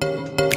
나만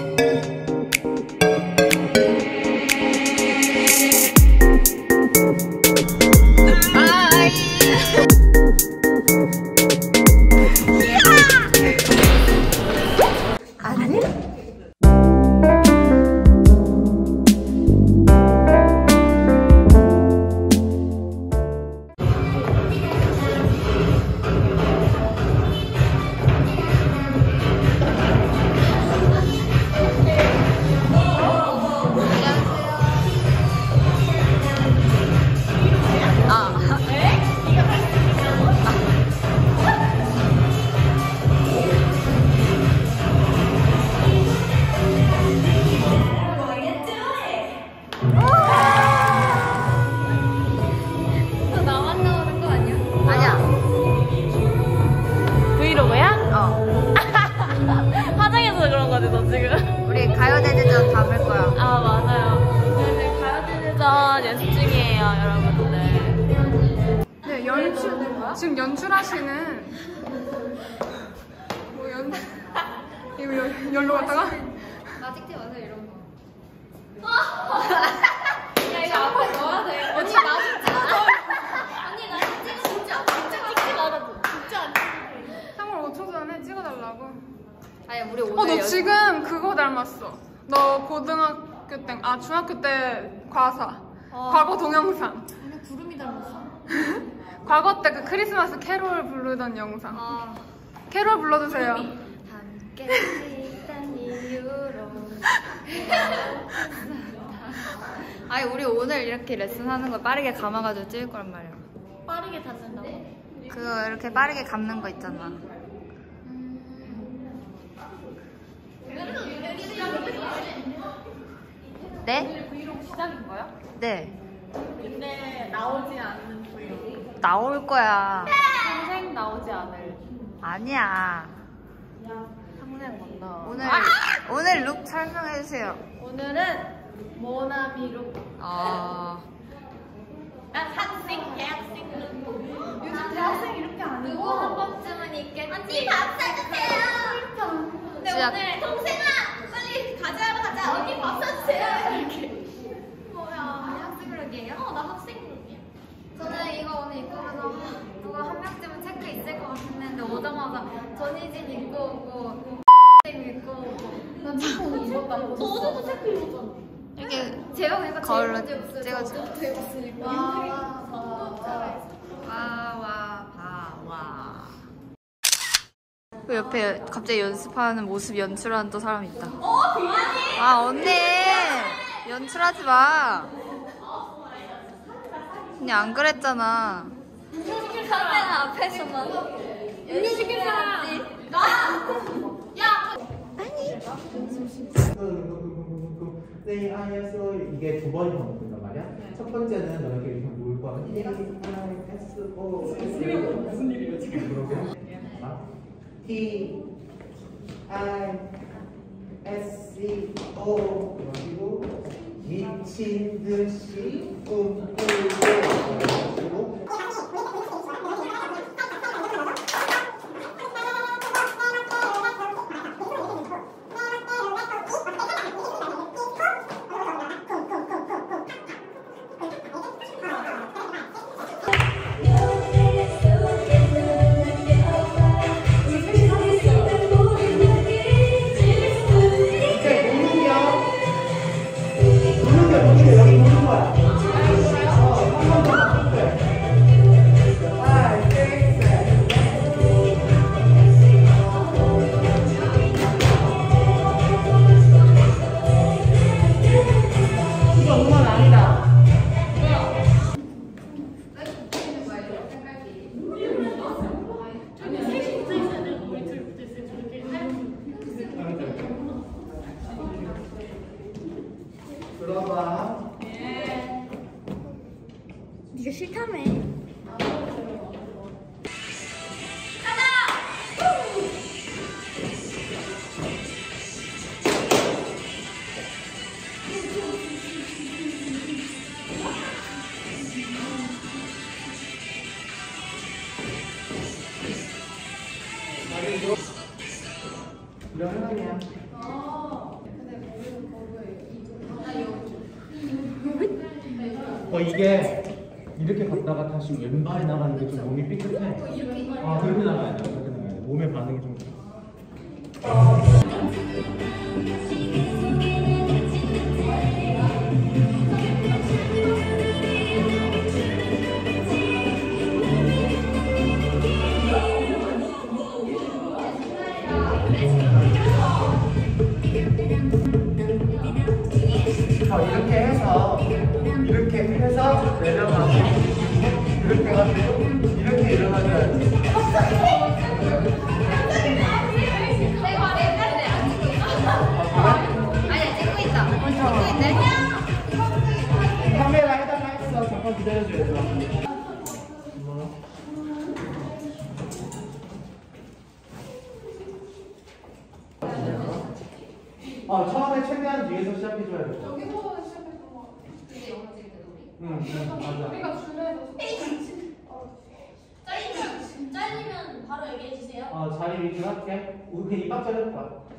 연로 갔다가 아직 때 와서 이런 거. 야 이거 앞에 넣어야 돼. 언니 나 진짜. 언니 나 진짜 진짜 진짜 찍지 말아줘. 진짜 안 찍을래. 3월 5초 전에 찍어달라고. 아니 우리 오늘 어, 너 연- 지금 그거 닮았어. 너 고등학교 때, 아 중학교 때 과사, 과거 동영상. 오늘 구름이 닮았어. 과거 때 그 크리스마스 캐롤 부르던 영상. 아. 캐롤 불러주세요. 함께. 아니 우리 오늘 이렇게 레슨하는 거 빠르게 감아가지고 찍을 거란 말이야. 빠르게 닫는다고? 그거 이렇게 빠르게 감는 거 있잖아. 네? 브이로그 시작인 거야? 네. 근데 나오지 않는 브이로그. 나올 거야. 평생 나오지 않을. 아니야. 평생 못 나와. 오늘 오늘 룩 설명해 주세요. 오늘은 모나미로 어. 학생 대학생 룩. 요즘 대학생 이렇게 안 입고 한 번쯤은 입겠지. 언니 밥 사주세요. 근데 진짜- 오늘 동생아 빨리 가자하러 가자. 언니 밥 사주세요. 이렇게. 뭐야 학생그룹이에요? 어, 나 학생그룹이야. 저는 이거 오늘 입고 가서 누가 한 명쯤은 체크 있을 것 같았는데 오자마자 전희진 입고 오고 쌤 입고 오고 난 체크 입었다고. 너도 체크 입었잖아. 이렇게 재영이가 거울로 제일 먼저 입었어요. 찍어줘. 저부터 입었으니까. 와와 봐와 그 옆에 갑자기 연습하는 모습 연출하는 또 사람 있다. 아 언니 연출하지 마. 그냥 안 그랬잖아. 카메라 앞에서만. 음료 시킬 사람. 네, 하여서 이게 두 번이 반복된단 말이야. 첫 번째는 너가 이렇게 모을 거야. S, O. 무슨 일이야 지금? T, I, S, E, O. 그리고 미친 듯이 꿈꾸고. 어 이게 이렇게 갔다가 다시 왼발이 나가는 게 좀 몸이 삐끗해. 아 그렇게 나가야 돼. 그렇게 나가야 돼. 몸의 반응이 좀. 위주 할게. 우리 그냥 입 박자 해볼까? 모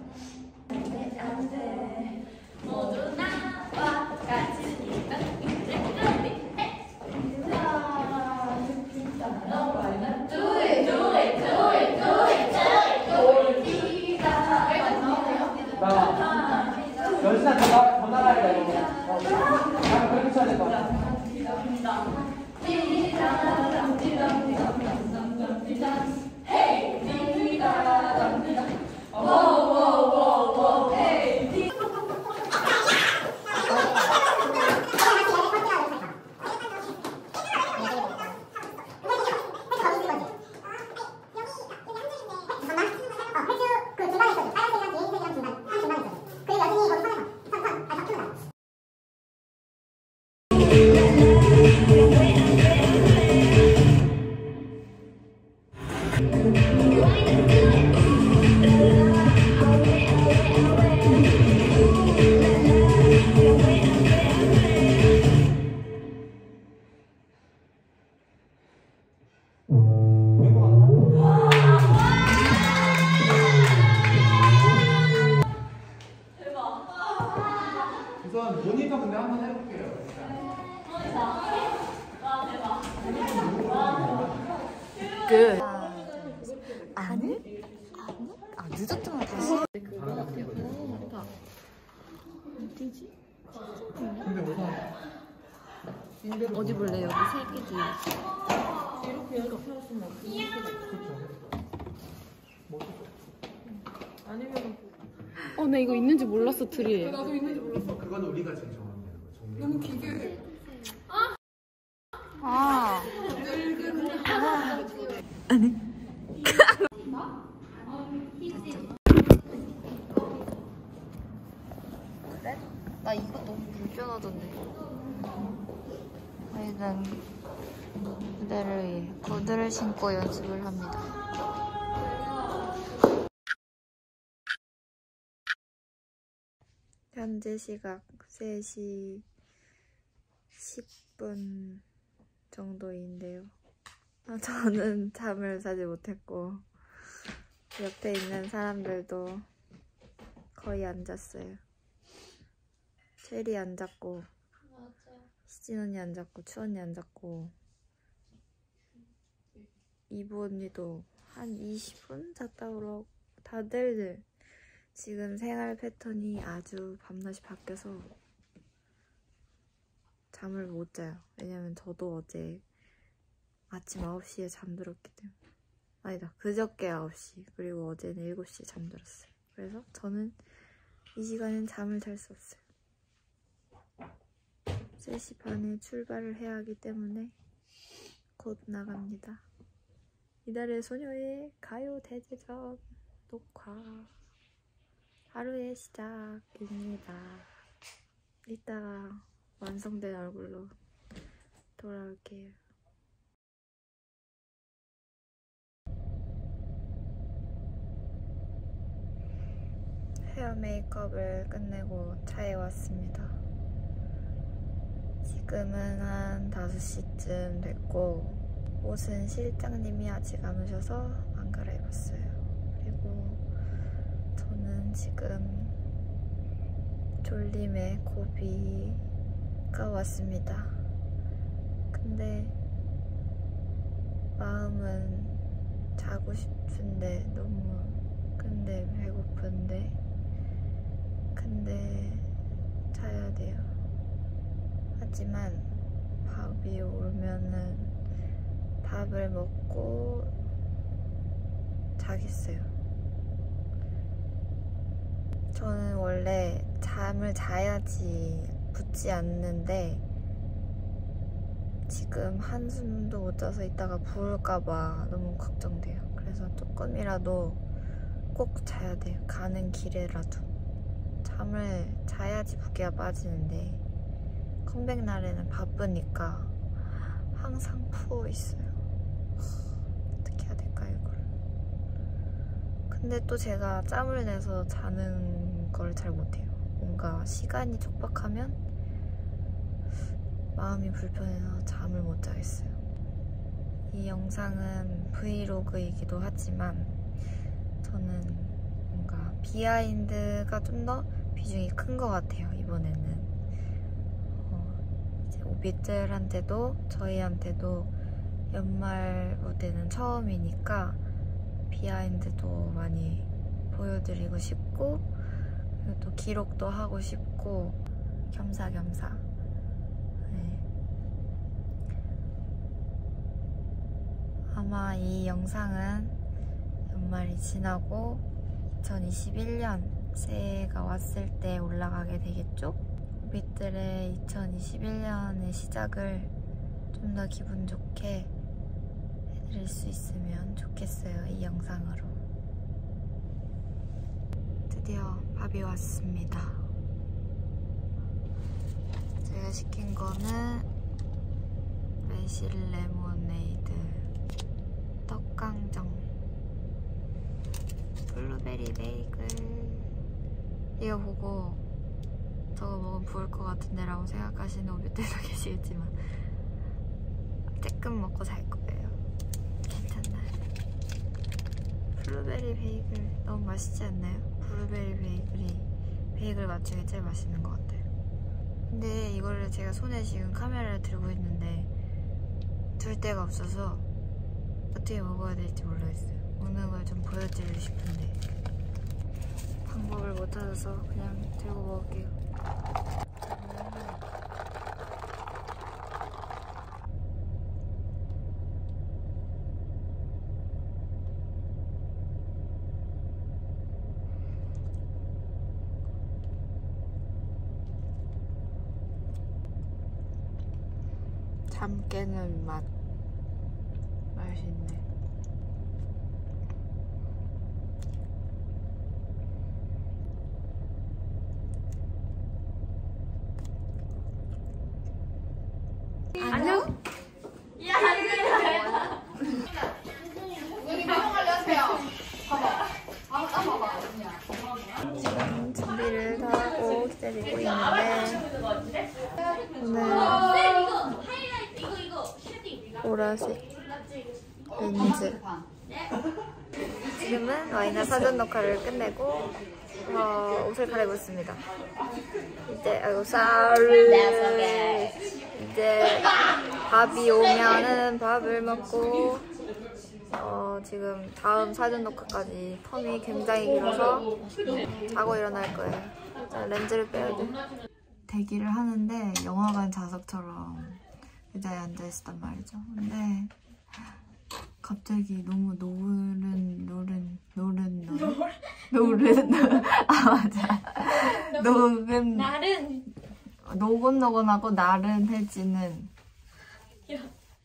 우선 모니터 근데 한번 해볼게요. 아니? 아니? 아 늦었지만 다시. 근데 우선 어디 볼래? 여기 세 개지. 어, 나 이거 있는지 몰랐어, 트리에. 나도 있는지 몰랐어. 그건 우리가 제일 거야. 정리. 너무 기괴해. 아. 그래? 나 이거 너무 불편하던데. 저희는 무대를 위해 구두를 신고 연습을 합니다. 현재 시각 3시 10분 정도인데요. 아, 저는 잠을 자지 못했고 옆에 있는 사람들도 거의 안 잤어요. 체리 안 잤고 시진 언니 안 잤고 추 언니 안 잤고 이브 언니도 한 20분 잤다 그러고 다들 지금 생활 패턴이 아주 밤낮이 바뀌어서 잠을 못 자요. 왜냐면 저도 어제 아침 9시에 잠들었기 때문에. 아니다. 그저께 9시. 그리고 어제는 7시에 잠들었어요. 그래서 저는 이 시간엔 잠을 잘 수 없어요. 3시 반에 출발을 해야 하기 때문에 곧 나갑니다. 이달의 소녀의 가요 대제전 녹화 하루의 시작입니다. 이따가 완성된 얼굴로 돌아올게요. 헤어 메이크업을 끝내고 차에 왔습니다. 지금은 한 5시쯤 됐고 옷은 실장님이 아직 안 오셔서 안 갈아입었어요. 지금 졸림의 고비가 왔습니다. 근데 마음은 자고 싶은데 너무 근데 배고픈데 근데 자야 돼요. 하지만 밥이 오면은 밥을 먹고 자겠어요. 저는 원래 잠을 자야지 붙지 않는데 지금 한숨도 못 자서 이따가 부을까봐 너무 걱정돼요. 그래서 조금이라도 꼭 자야 돼요. 가는 길에라도. 잠을 자야지 붓기가 빠지는데 컴백 날에는 바쁘니까 항상 푸어 있어요. 어떻게 해야 될까 이걸. 근데 또 제가 짬을 내서 자는 걸 잘 못해요. 뭔가 시간이 촉박하면 마음이 불편해서 잠을 못 자겠어요. 이 영상은 브이로그이기도 하지만 저는 뭔가 비하인드가 좀 더 비중이 큰 것 같아요. 이번에는 어, 이제 오빛들한테도 저희한테도 연말 무대는 처음이니까 비하인드도 많이 보여드리고 싶고 또 기록도 하고 싶고 겸사겸사 네. 아마 이 영상은 연말이 지나고 2021년 새해가 왔을 때 올라가게 되겠죠? 우리들의 2021년의 시작을 좀 더 기분 좋게 해드릴 수 있으면 좋겠어요, 이 영상으로. 드디어 밥이 왔습니다. 제가 시킨 거는 매실 레모네이드, 떡강정, 블루베리 베이글. 이거 보고 저거 먹으면 부을 것 같은데 라고 생각하시는 오빗들도 계시겠지만 쬐끔 먹고 잘 거예요. 괜찮나요? 블루베리 베이글 너무 맛있지 않나요? 블루베리 베이글이 베이글 맛 중에 제일 맛있는 것 같아요. 근데 이거를 제가 손에 지금 카메라를 들고 있는데 둘 데가 없어서 어떻게 먹어야 될지 모르겠어요. 먹는 걸 좀 보여드리고 싶은데 방법을 못 찾아서 그냥 들고 먹을게요. 잠 깨는 맛 맛있네. 안녕. 지금 준비를 다 하고 기다리고 있는데 오늘 보라색 렌즈 지금은 와이나 녹화를 끝내고 어, 옷을 갈아입고 있습니다. 이제 아이고 sorry. 이제 밥이 오면은 밥을 먹고 어, 지금 다음 사전 녹화까지 텀이 굉장히 길어서 자고 일어날 거예요. 렌즈를 빼야 돼 대기를 하는데 영화관 좌석처럼 의자에 앉아있었단 말이죠. 근데 갑자기 너무 노른 노른 노른 노른. 노른 아 맞아. 노른. 나른 노곤노곤하고 나른해지는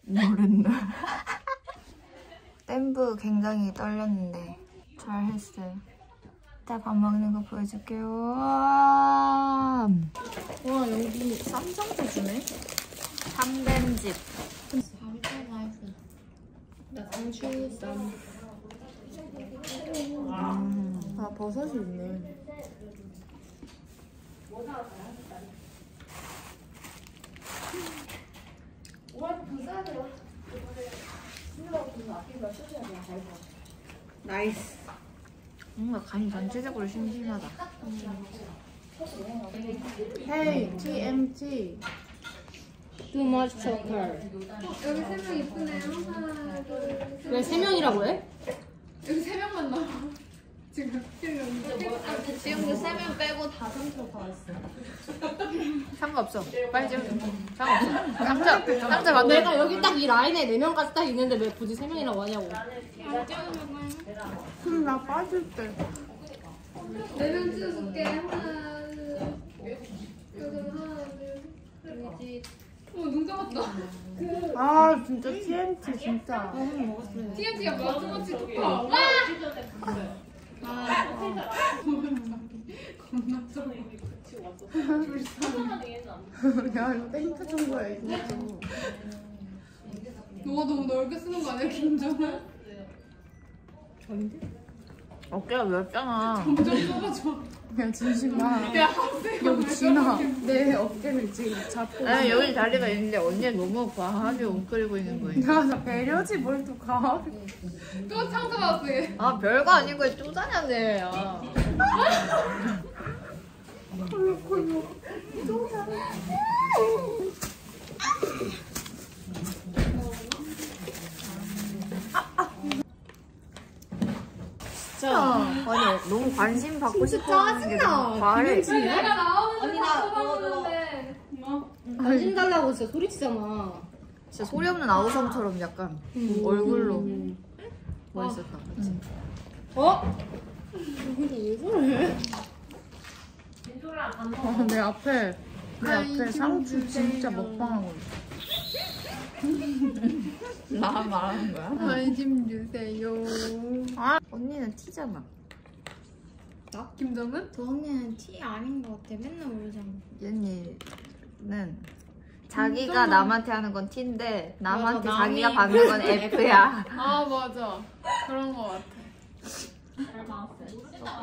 노른 노른 댐브 굉장히 떨렸는데 잘 했어요. 이따 밥 먹는 거 보여줄게요. 와 여기 쌈장도 주네. 삼뱀집. 음. 아 버섯이 있네. 나이스. 음 뭔가 감이 전체적으로 심심하다. Hey TMT. Too much chocolate. 여기 세명 이쁘네요. 하나, 둘, 셋. 왜 세 명이라고 해? 여기 세 명만 나와. 지금 지금도 세명 빼고 다 상처 다 왔어. 상관없어. 빨리 좀. 상관없어. 상자 만들 내가 여기 딱 이 라인에 네 명까지 딱 있는데 왜 굳이 세 명이라고 하냐고. 그럼 나 빠질 때. 네 명 찍어줄게. 하나, 둘. 하나, 둘. 여기. 어, 눈 감았다. 아 진짜 TNT 진짜. TNT가 마지막지 좋다. 와! 야 이거 땡트 준 거야 진짜. 너가 너무 넓게 쓰는 거 아니야, 김정은? 어깨가 넓잖아. 점점 좁아져. 야 진심아. 야, 학생. 여기 진아 내 어깨를 지금 잡고. 아니, 여기 자리가 있는데 언니 너무 과하게 웅크리고 있는 거예요. 야나 배려지 뭘또 가. 또 상처받았어, 얘. 아, 별거 아닌 거에 쪼잔하네. 아. 진짜 아니 너무 관심 받고 싶어하는 게 과해. 내가 나오는 거 쳐다보는데. 관심 달라고 진짜 소리치잖아. 진짜 소리 없는 아우성처럼 약간 얼굴로 멋있었다. 그치? 어? 근데 왜 저래? 어, 내 앞에 내 앞에 상추 진짜 먹방하고 있어. 나 말하는 거야? 관심 주세요. 아 언니는 티잖아. 김정은? 저 언니는 티 아닌 것 같아. 맨날 울잖아. 언니는 자기가 남한테 하는 건 T인데 남한테 맞아, 자기가 받는 건 F야. 아 맞아. 그런 거 같아.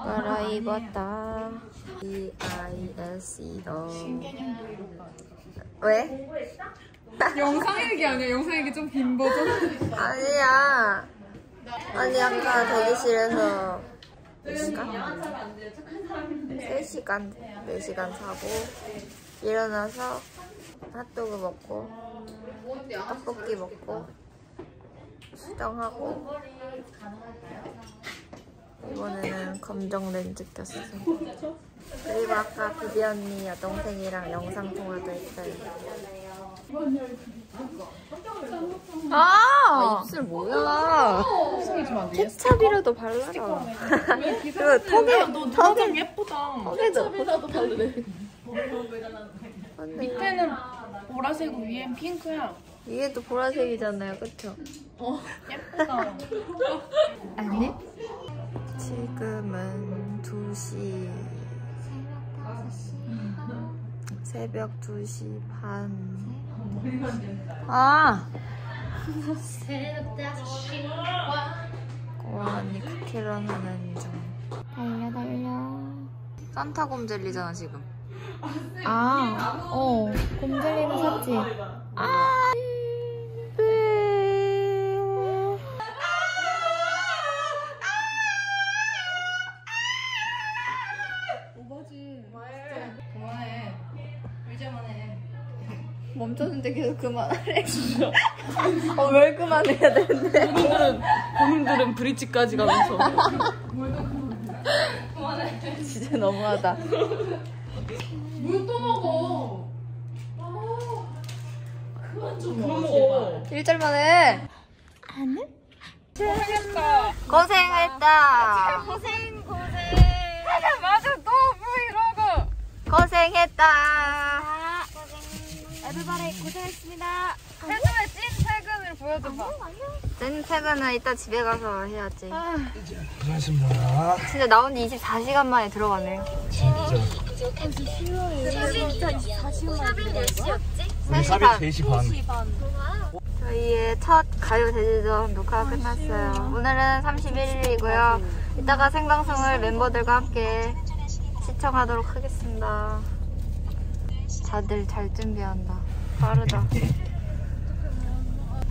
갈아입었다. E I S E 너. 왜? 영상 얘기 아니야? 영상 얘기 좀 빈 버전? 아니야. 아니 아까 대기실에서 몇 시간? 3시간, 4시간 자고 일어나서 핫도그 먹고 떡볶이 먹고 수정하고 이번에는 검정 렌즈 꼈어. 그리고 아까 비비 언니 여동생이랑 영상 통화도 했어요. 아, 입술 뭐야? 케찹이라도 발라라. 그리고 턱에 턱에 예쁘다. 턱에도 밑에는 보라색이고 위엔 핑크야. 위에도 보라색이잖아요, 그쵸? 예쁘다. 아니? 지금은 2시 새벽 2시 반 아! 꼬아 언니 쿠키런 하는 중 달려 달려. 산타 곰젤리잖아 지금. 아, 어. 곰젤리는 샀지? 아 멈췄는데 계속 그만하래. 어, 왜 그만해야 되는데? 본인들은 본인들은 브릿지까지 가면서 진짜 너무하다. 물 또 먹어. 먹어. 1절만 해. 고생했다. 고생했다. 고생 고생. 맞아 맞아 너 브이로그. 고생했다. 에브바리 고생했습니다. 최근에 찐 퇴근을 보여줘봐. 찐 퇴근은 이따 집에 가서 해야지. 고맙습니다. 진짜 나온 지 24시간 만에 들어가네요. 진짜. 우리 3시 반. 3시 반. 저희의 첫 가요 제주도 녹화가 끝났어요. 오늘은 31일이고요. 이따가 생방송을 멤버들과 함께 시청하도록 하겠습니다. 다들 잘 준비한다. 빠르다.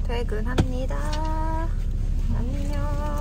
퇴근합니다. 안녕.